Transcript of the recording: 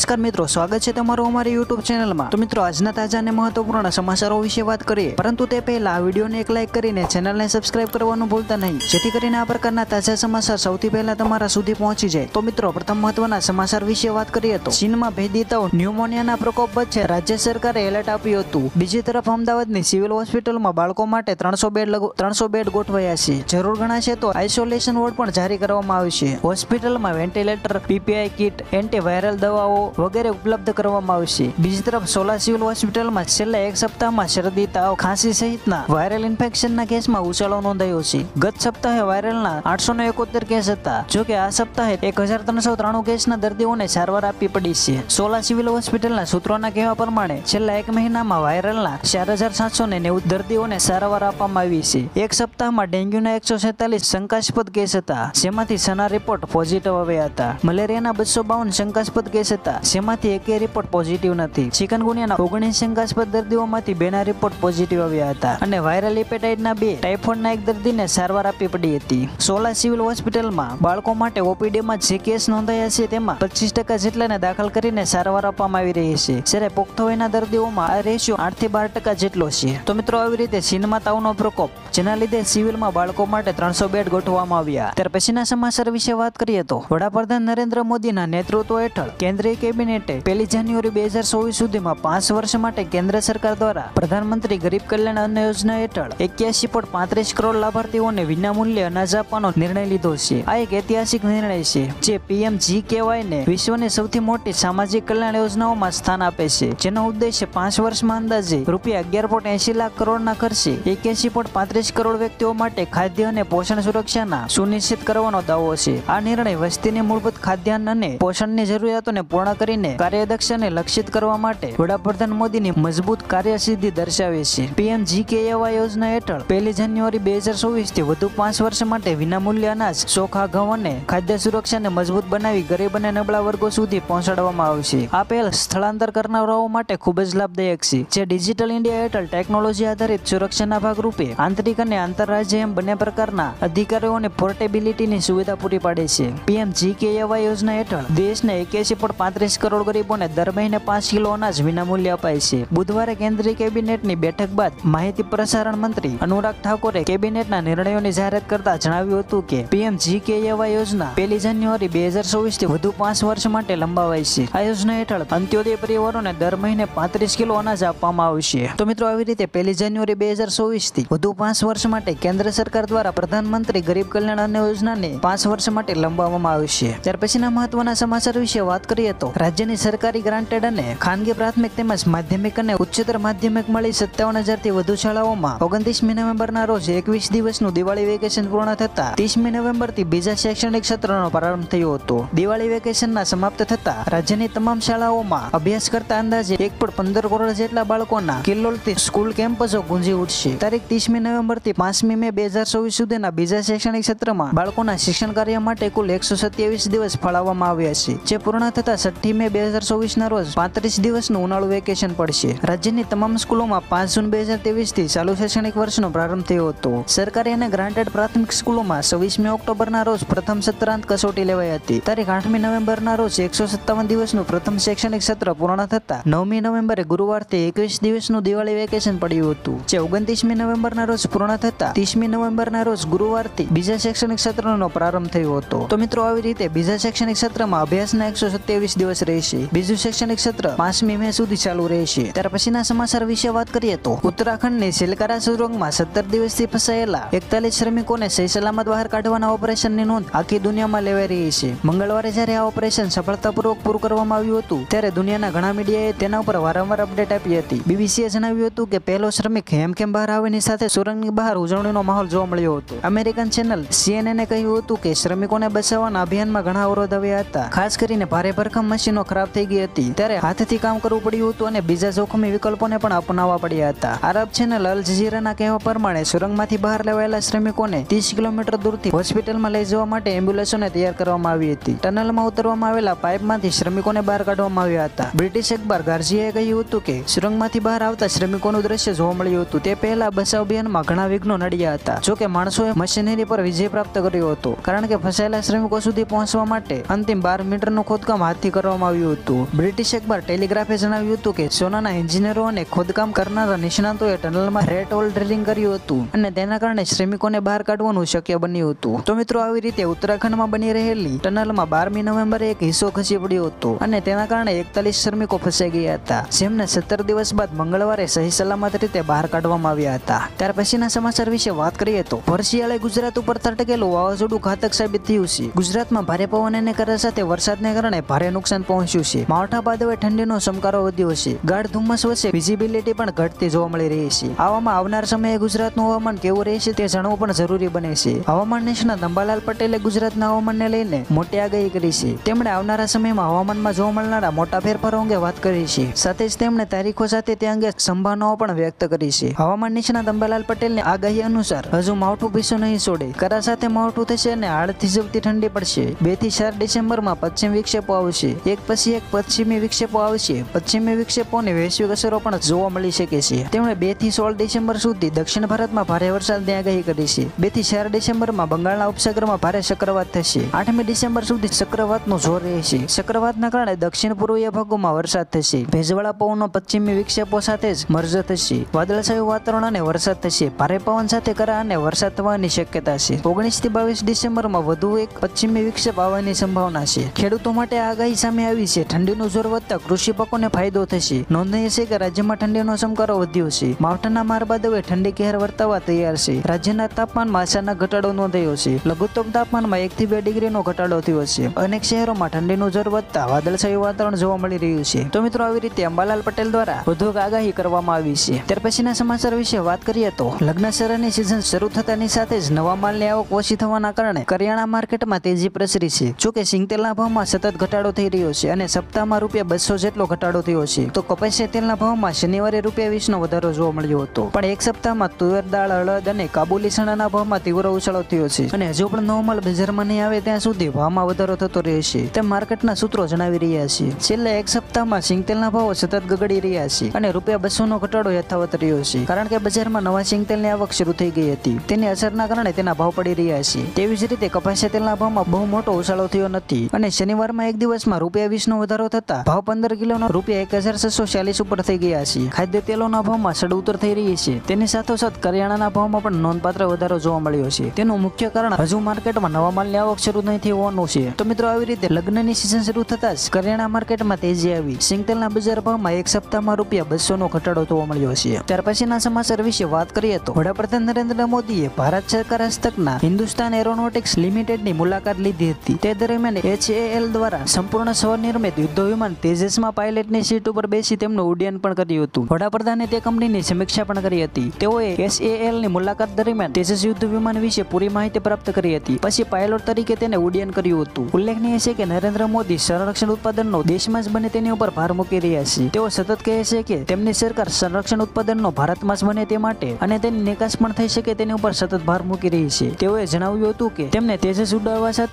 નમસ્કાર મિત્રો, સ્વાગત છે તમારું અમારી યુટ્યુબ ચેનલમાં તો મિત્રો, આજના તાજા અને મહત્વપૂર્ણ સમાચારો વિશે વાત કરીએ. પરંતુ તે પહેલા આ વિડીયોને એક લાઇક કરીને ચેનલને સબસ્ક્રાઇબ કરવાનું ભૂલતા નહીં. જેથી કરીને આ પ્રકારના તાજા સમાચાર સૌથી પહેલા તમારા સુધી પહોંચી જાય. તો મિત્રો, પ્રથમ મહત્વના સમાચાર વિશે વાત કરીએ તો. ચીનમાં ભેદીતાઓ, ન્યુમોનિયાના પ્રકોપ વચ્ચે રાજ્ય સરકારે એલર્ટ આપ્યું હતું. બીજી તરફ અમદાવાદની સિવિલ હોસ્પિટલમાં બાળકો માટે ત્રણસો બેડ ત્રણસો બેડ ગોઠવાયા છે. જરૂર ગણાશે તો આઇસોલેશન વોર્ડ પણ જારી કરવામાં આવશે હોસ્પિટલમાં વેન્ટિલેટર પીપીઆઈ કિટ એન્ટીવાયરલ દવાઓ વગેરે ઉપલબ્ધ કરવામાં આવશે. બીજી તરફ, સોલા સિવિલ હોસ્પિટલમાં છેલ્લા એક સપ્તાહમાં શરદી, તાવ, ખાંસી સહિતના વાયરલ ઇન્ફેક્શનના કેસમાં ઉછાળો નોંધાયો છે. ગત સપ્તાહે વાયરલના આઠસો ને એકોતેર કેસ હતા, જો કે આ સપ્તાહે એક હજાર ત્રણસો ત્રાણું કેસના દર્દીઓને સારવાર આપવી પડી છે. સોલા સિવિલ હોસ્પિટલના સૂત્રોના કહેવા પ્રમાણે, છેલ્લા એક મહિનામાં વાયરલના ચાર હજાર સાતસો ને નેવું દર્દીઓને સારવાર આપવામાં આવી છે. એક સપ્તાહમાં ડેન્ગ્યુના એકસો સેતાલીસ શંકાસ્પદ કેસ હતા, જેમાંથી સના રિપોર્ટ પોઝિટિવ આવ્યા હતા. મલેરિયાના બસો બાવન શંકાસ્પદ કેસ હતા જેમાંથી એકે રિપોર્ટ પોઝિટિવ નથી. ચિકનગુનિયાના ઓગણીસ શંકાસ્પદ દર્દીઓમાંથી બેના રિપોર્ટ પોઝિટિવ આવ્યા હતા અને વાયરલ હિપેટાઇટના બે ટાઇફોઇડના એક દર્દીને સારવાર આપી પડી હતી. સોલા સિવિલ હોસ્પિટલમાં બાળકો માટે ઓપીડીમાં જે કેસ નોંધાયા છે તેમાં પચીસ ટકા જેટલાને દાખલ કરીને સારવાર આપવામાં આવી રહી છે. જ્યારે પુખ્ત દર્દીઓમાં આ રેશિયો આઠથી બાર ટકા જેટલો છે. તો મિત્રો, આવી રીતે ચીનમાં તાવનો પ્રકોપ, જેના લીધે સિવિલમાં બાળકો માટે ત્રણસો બેડ ગોઠવવામાં આવ્યા. ત્યાર પછીના સમાચાર વિશે વાત કરીએ તો વડાપ્રધાન નરેન્દ્ર મોદીના નેતૃત્વ હેઠળ કેન્દ્રીય કેબિનેટે પહેલી જાન્યુઆરી બે હજાર ચોવીસ સુધીમાં પાંચ વર્ષ માટે કેન્દ્ર સરકાર દ્વારા પ્રધાનમંત્રી ગરીબ કલ્યાણ અન્ન યોજના હેઠળ એક્યાસી પોઈન્ટ પાંત્રીસ કરોડ લાભાર્થીઓને વિનામૂલ્યે અનાજ આપવાનો નિર્ણય લીધો છે. આ એક ઐતિહાસિક નિર્ણય છે, જે પીએમ જી કેવાય ને વિશ્વની સૌથી મોટી સામાજિક કલ્યાણ યોજનાઓમાં સ્થાન આપે છે. જેનો ઉદ્દેશ્ય પાંચ વર્ષમાં અંદાજે રૂપિયા અગિયાર પોઈન્ટ એસી લાખ કરોડના ખર્ચે એક્યાસી પોઈન્ટ પાંત્રીસ કરોડ વ્યક્તિઓ માટે ખાદ્ય અને પોષણ સુરક્ષાના સુનિશ્ચિત કરવાનો દાવો છે. આ નિર્ણય વસ્તીની મૂળભૂત ખાદ્યાન્ન અને પોષણની જરૂરિયાતોને પૂર્ણ કરીને કાર્યદક્ષને લક્ષિત કરવા માટે વડાપ્રધાન મોદીની મજબૂત કાર્યસિદ્ધિ દર્શાવે છે. પીએમ જી કે યોજના હેઠળ પહેલી જાન્યુઆરી બે હજાર ચોવીસથી વધુ પાંચ વર્ષ માટે વિનામૂલ્ય અનાજ, ચોખા, ઘઉં અને ખાદ્ય સુરક્ષાને મજબૂત બનાવી ગરીબ અને નબળા વર્ગો સુધી પહોંચાડવામાં આવશે આ પહેલ સ્થળાંતર કરનારાઓ માટે ખૂબ જ લાભદાયક છે. જે ડિજિટલ ઇન્ડિયા હેઠળ ટેકનોલોજી આધારિત સુરક્ષાના ભાગરૂપે આંતરિક અને આંતરરાજ્ય એમ બંને પ્રકારના અધિકારીઓને પોર્ટેબિલિટીની સુવિધા પૂરી પાડે છે. પીએમ જી કે યોજના હેઠળ દેશને એક્યાસી પોઈન્ટ પાંત્રીસ કરોડ ગરીબોને દર મહિને પાંચ કિલો અનાજ વિનામૂલ્ય અપાય છે. બુધવારે કેન્દ્રીય કેબિનેટની બેઠક બાદ માહિતી પ્રસારણ મંત્રી અનુરાગ ઠાકોરે કેબિનેટના નિર્ણયોની જાહેરાત કરતા જણાવ્યું હતું કે, પીએમ જી કે યોજના પહેલી જાન્યુઆરી બે હજાર ચોવીસથી વધુ પાંચ વર્ષ માટે લંબાવાય છે. આ યોજના હેઠળ અંત્યોદય પરિવારોને દર મહિને પાંત્રીસ કિલો અનાજ આપવામાં આવશે તો મિત્રો, આવી રીતે પહેલી જાન્યુઆરી બે હજાર ચોવીસથી વધુ પાંચ વર્ષ માટે કેન્દ્ર સરકાર દ્વારા પ્રધાનમંત્રી ગરીબ કલ્યાણ અન્ન યોજનાને પાંચ વર્ષ માટે લંબાવવામાં આવશે ત્યાર પછીના મહત્વના સમાચાર વિશે વાત કરીએ તો રાજ્યની સરકારી ગ્રાન્ટેડ અને ખાનગી પ્રાથમિક તેમજ માધ્યમિક અને ઉચ્ચતર માધ્યમિક મળી સત્તાવન હજારથી વધુ શાળાઓમાં ઓગણત્રીસમી નવેમ્બરના રોજ એકવીસ દિવસનું દિવાળી વેકેશન પૂર્ણ થતા ત્રીસમી નવેમ્બરથી બીજા શૈક્ષણિક સત્રનો પ્રારંભ થયો હતો. દિવાળી વેકેશનના સમાપ્ત થતા રાજ્યની તમામ શાળાઓમાં અભ્યાસ કરતા અંદાજે એક પણ પંદર કરોડ જેટલા બાળકોના કિલ્લોલથી સ્કૂલ કેમ્પસો ગુંજી ઉઠશે. તારીખ ત્રીસમી નવેમ્બરથી પાંચમી મે બે હજાર ચોવીસ સુધીના બીજા શૈક્ષણિક સત્રમાં બાળકોના શિક્ષણ કાર્ય માટે કુલ એકસો સત્યાવીસ દિવસ ફાળવવામાં આવ્યા છે, જે પૂર્ણ થતા છઠ્ઠી મે બે હજાર ચોવીસના રોજ પાંત્રીસ દિવસનું ઉનાળુ વેકેશન પડશે. રાજ્યની તમામ સ્કૂલોમાં પાંચ જૂન બે હજાર તેવીસથી ચાલુ શૈક્ષણિક વર્ષનો પ્રારંભ થયો હતો. સરકારી અને ગ્રાન્ટેડ પ્રાથમિક સ્કૂલોમાં છવ્વીસમી ઓક્ટોબરના રોજ પ્રથમ સત્રાંત કસોટી લેવાઈ હતી. તારીખ આઠમી નવેમ્બરના રોજ એકસો સત્તાવન દિવસનું પ્રથમ શૈક્ષણિક સત્ર પૂર્ણ થતા નવમી નવેમ્બરે ગુરુવારથી એકવીસ દિવસનું દિવાળી વેકેશન પડ્યું હતું. જે ઓગણત્રીસમી નવેમ્બરના રોજ પૂર્ણ થતા ત્રીસમી નવેમ્બરના રોજ ગુરુવારથી બીજા શૈક્ષણિક સત્રનો પ્રારંભ થયો હતો. તો મિત્રો, આવી રીતે બીજા શૈક્ષણિક સત્રમાં અભ્યાસના એકસો સત્યાવીસ દિવસ રહેશે. બીજું શૈક્ષણિક સત્ર પાંચમી મે સુધી ચાલુ રહેશે. ત્યાર પછીના સમાચાર વિશે વાત કરીએ તો, ઉત્તરાખંડની સિલકારા સુરંગમાં સત્તર દિવસથી ફસાયેલા એકતાલીસ શ્રમિકોને સહી સલામત બહાર કાઢવાના ઓપરેશનની નોંધ આખી દુનિયામાં લેવાઈ રહી છે. મંગળવારે જ્યારે આ ઓપરેશન સફળતાપૂર્વક પૂરું કરવામાં આવ્યું હતું, ત્યારે દુનિયાના ઘણા મીડિયાએ તેના ઉપર વારંવાર અપડેટ આપી હતી. બીબીસીએ જણાવ્યું હતું કે, પહેલો શ્રમિક હેમખેમ બહાર આવવાની સાથે સુરંગની બહાર ઉજવણીનો માહોલ જોવા મળ્યો હતો. અમેરિકન ચેનલ સીએનએને કહ્યું હતું કે, શ્રમિકોને બચાવવાના અભિયાનમાં ઘણા અવરોધ આવ્યા હતા. ખાસ કરીને ભારે ભરખમ મશીનો ખરાબ થઈ ગઈ હતી. ત્યારે હાથથી કામ કરવું પડ્યું હતું અને બીજા જોખમી વિકલ્પોને પણ અપનાવવા પડ્યા હતા. આરબ છે ને લાલ જઝીરાના કહેવા પ્રમાણે સુરંગમાંથી બહાર લેવાયેલા શ્રમિકોને ત્રીસ કિલોમીટર દૂરથી હોસ્પિટલમાં લઈ જવા માટે એમ્બ્યુલન્સોને તૈયાર કરવામાં આવી હતી. ટનલમાં ઉતરવામાં આવેલા પાઇપમાંથી શ્રમિકોને બહાર કાઢવામાં આવ્યા હતા. બ્રિટિશ અખબાર ગાર્જીએ કહ્યું હતું કે, સુરંગમાંથી બહાર આવતા શ્રમિકોનું દ્રશ્ય જોવા મળ્યું હતું. તે પહેલા બચાવ અભિયાનમાં ઘણા વિઘ્નો નડ્યા હતા. જો કે માણસોએ મશીનરી પર વિજય પ્રાપ્ત કર્યો હતો. કારણ કે ફસાયેલા શ્રમિકો સુધી પહોંચવા માટે અંતિમ બાર મીટરનું ખોદકામ હાથથી કરવામાં કરવામાં આવ્યું હતું. બ્રિટિશ અખબાર ટેલિગ્રાફે જણાવ્યું હતું કે સોનાના એન્જિનિયરો અને ખોદકામ કરનારા નિષ્ણાતોએ ટનલમાં રેટ હોલ ડ્રિલિંગ કર્યું હતું અને તેના કારણે શ્રમિકોને બહાર કાઢવાનું શક્ય બન્યું હતું. તો મિત્રો, આવી રીતે ઉત્તરાખંડમાં બની રહેલી ટનલમાં બારમી નવેમ્બરે એક હિસ્સો ખસી પડ્યો હતો અને તેના કારણે એકતાલીસ શ્રમિકો ફસાઈ ગયા હતા, જેમને સત્તર દિવસ બાદ મંગળવારે સહી સલામત રીતે બહાર કાઢવામાં આવ્યા હતા. ત્યાર પછીના સમાચાર વિશે વાત કરીએ તો વર્ષિયાળે ગુજરાત ઉપર ત્રટકેલું વાવાઝોડું ઘાતક સાબિત થયું છે. ગુજરાતમાં ભારે પવન અને કરા સાથે વરસાદને કારણે ભારે નુકસાન પહોંચ્યું છે. માવઠા બાદ હવે ઠંડીનો સમકારો વધ્યો છે. ગાઢ ધુમ્મસ વચ્ચે વિઝિબિલિટી પણ ઘટતી જોવા મળી રહી છે. આવામાં આવનાર સમયે ગુજરાતનું હવામાન કેવું રહેશે તે જાણવું પણ જરૂરી બને છે. હવામાન નિષ્ણાત અંબાલાલ પટેલે ગુજરાતના હવામાનને લઈને મોટી આગાહી કરી છે. તેમણે આવનારા સમયમાં હવામાનમાં જોવા મળનારા મોટા ફેરફારો અંગે વાત કરી છે. સાથે જ તેમણે તારીખો સાથે તે અંગે સંભાવનાઓ પણ વ્યક્ત કરી છે. હવામાન નિષ્ણાત અંબાલાલ પટેલની આગાહી અનુસાર હજુ માવઠું પીછો નહીં છોડે. કરા સાથે માવઠું થશે અને હાડથી જવતી ઠંડી પડશે. બેથી ચાર ડિસેમ્બરમાં પશ્ચિમ વિક્ષેપો આવશે. એક પછી એક પશ્ચિમી વિક્ષેપો આવશે. પશ્ચિમી વિક્ષેપોની વૈશ્વિક અસરો પણ જોવા મળી શકે છે. તેમણે બેથી સોળ ડિસેમ્બર સુધી દક્ષિણ ભારતમાં ભારે વરસાદની આગાહી કરી છે. બેથી ચાર ડિસેમ્બરમાં બંગાળના ઉપસાગરમાં ભારે ચક્રવાત થશે. આઠમી ડિસેમ્બર સુધી ચક્રવાતનું જોર રહેશે. ચક્રવાતના કારણે દક્ષિણ પૂર્વીય ભાગોમાં વરસાદ થશે. ભેજવાળા પવનો પશ્ચિમી વિક્ષેપો સાથે જ મર્જ થશે. વાદળછાયું વાતાવરણ અને વરસાદ થશે. ભારે પવન સાથે કરા અને વરસાદ થવાની શક્યતા છે. ઓગણીસથી બાવીસ ડિસેમ્બરમાં વધુ એક પશ્ચિમી વિક્ષેપ આવવાની સંભાવના છે. ખેડૂતો માટે આગાહી સામે આવી છે. ઠંડીનું જોર વધતા કૃષિ પાકોને ફાયદો થશે. નોંધનીય છે કે રાજ્યમાં ઠંડીનો સમકારો વધ્યો છે. માવઠાના માર બાદ હવે ઠંડી કહેર વર્તાવા તૈયાર છે. રાજ્યના તાપમાનમાં અચાનક ઘટાડો નોંધાયો છે. લઘુત્તમ તાપમાનમાં એક થી બે ડિગ્રીનો ઘટાડો થયો છે. અનેક શહેરોમાં ઠંડીનું જોર વધતા વાદળછાયું વાતાવરણ જોવા મળી રહ્યું છે. તો મિત્રો, આવી રીતે અંબાલાલ પટેલ દ્વારા વધુ આગાહી કરવામાં આવી છે. ત્યાર પછીના સમાચાર વિશે વાત કરીએ તો લગ્ન શરણની સિઝન શરૂ થતાની સાથે જ નવા માલની આવક ઓછી થવાના કારણે કરિયાણા માર્કેટમાં તેજી પ્રસરી છે. જોકે સિંગતેલના ભાવમાં સતત ઘટાડો થઈ રહ્યો છે અને સપ્તાહમાં રૂપિયા બસો જેટલો ઘટાડો થયો છે. તો કપાસિયા તેલના ભાવમાં શનિવારે રૂપિયા વીસનો વધારો જોવા મળ્યો હતો. પણ એક સપ્તાહમાં તુવેર, દાળ હળદ અને કાબુલી ચણાના ભાવમાં તીવ્ર ઉછાળો થયો છે. અને હજુ પણ નવો માલ બજારમાં નહીં આવે ત્યાં સુધી ભાવમાં વધારો થતો રહેશે તેમ માર્કેટના સૂત્રો જણાવી રહ્યા છે. છેલ્લા એક સપ્તાહમાં સિંગતેલના ભાવો સતત ગગડી રહ્યા છે અને રૂપિયા બસોનો ઘટાડો યથાવત રહ્યો છે. કારણ કે બજારમાં નવા સિંગતેલની આવક શરૂ થઈ ગઈ હતી. તેની અસરના કારણે તેના ભાવ પડી રહ્યા છે. તેવી જ રીતે કપાસિયા તેલના ભાવમાં બહુ મોટો ઉછાળો થયો નથી. અને શનિવારમાં એક દિવસમાં રૂપિયા વીસનો વધારો થતા ભાવ પંદર કિલોનો રૂપિયા એક હજાર છસો ચાલીસ ઉપર થઈ ગયા છે. ખાદ્ય તેલોના ભાવમાં સડ ઉતર થઈ રહી છે. તેની સાથોસાથ કરિયાણાના ભાવમાં પણ નોંધપાત્ર વધારો જોવા મળ્યો છે. તેનું મુખ્ય કારણ હજુ માર્કેટમાં નવા માલની આવક શરૂ નહીં થઈ હોવાનું છે. તો મિત્રો, આવી રીતે લગ્નની સિઝન શરૂ થતા જ કરિયાણા માર્કેટમાં તેજી આવી. સિંગતેલના બજાર ભાવમાં એક સપ્તાહમાં રૂપિયા બસો નો ઘટાડો જોવા મળ્યો છે. ત્યાર પછીના સમાચાર વિશે વાત કરીએ તો વડાપ્રધાન નરેન્દ્ર મોદીએ ભારત સરકાર હસ્તકના હિન્દુસ્તાન એરોનોટિક્સ લિમિટેડની મુલાકાત લીધી હતી. તે દરમિયાન એચએએલ દ્વારા સંપૂર્ણ સ્વનિર્મિત યુદ્ધ વિમાન તેજસમાં પાયલટની સીટ ઉપર બેસી તેમનું ઉડ્ડયન પણ કર્યું હતું. વડાપ્રધાને તે કંપનીની સમીક્ષા પણ કરી હતી. તેઓએ એસએએલની મુલાકાત દરમિયાન તેજસ યુદ્ધ વિમાન વિશે પૂરી માહિતી પ્રાપ્ત કરી હતી. પછી પાયલોટ તરીકે તેને ઉડ્ડયન કર્યું હતું. ઉલ્લેખનીય છે કે નરેન્દ્ર મોદી સંરક્ષણ ઉત્પાદનનો દેશમાં જ બને તેની ઉપર ભાર મૂકી રહ્યા છે. તેઓ સતત કહે છે કે તેમની સરકાર સંરક્ષણ ઉત્પાદનનો ભારતમાં જ બને તે માટે અને તેની નિકાસ પણ થઈ શકે તેની ઉપર સતત ભાર મૂકી રહી છે. તેઓએ જણાવ્યું હતું કે તેમને તેજસ ઉડાવવા સાથે